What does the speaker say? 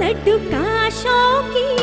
लड्डू का शौकी